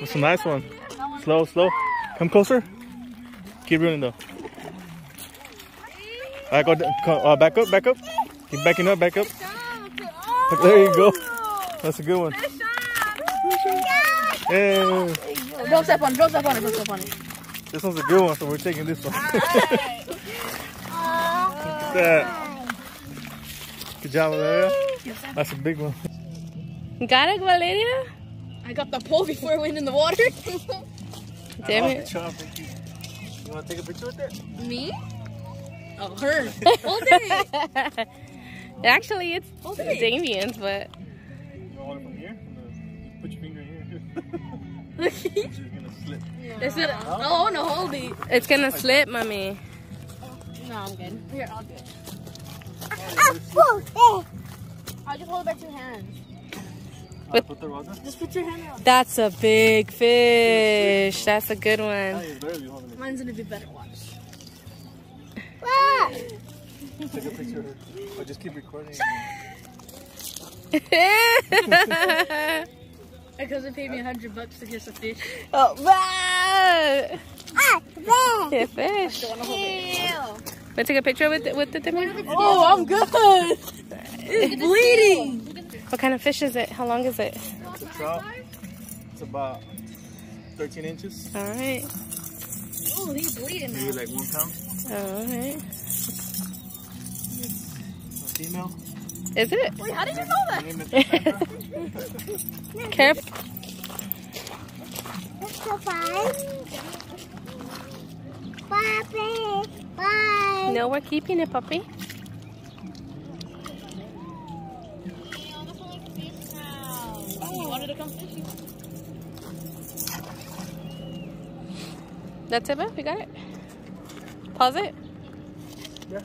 That's a nice one. Slow, slow. Come closer. Keep running though. All right, go, go uh, back up, back up. Keep backing up, back up. There you go. That's a good one. Hey, Don't step on it. Don't step on it. Don't step on it. this one's a good one, so we're taking this one. Look at that. Good job, Valeria. That's a big one. Got it, Valeria? I got the pole before it went in the water. Damn it. good job, Vicky. You want to take a picture with it? Me? Oh, her. Hold it. Actually, it's Hold it. Damien's, but You want it from here? From the, you put your finger here. She's gonna slip. It's gonna, oh, no, hold it. it's gonna slip, mommy. No, I'm good. Here, I'll do it. Oh, I'll just hold it back two hands. With put the rosa. Just put your hand out. That's a big fish. That's a good one. you're barely holding it. Mine's gonna be better. Watch. Take a picture of her. Or just keep recording. My cousin paid me a hundred bucks to catch a fish. oh, wow. Yeah, fish. Want to take a picture with the, with the Damien? Oh, I'm good. It's bleeding. What kind of fish is it? How long is it? It's a trout. It's about 13 inches. All right. Oh, he's bleeding Maybe like one pound. All right. A female. Is it? Wait, how did you know that? Name is Cassandra. Careful. No, we're keeping it, puppy. You wanted to come fishing? That's it, man. You got it? Pause it? Yeah.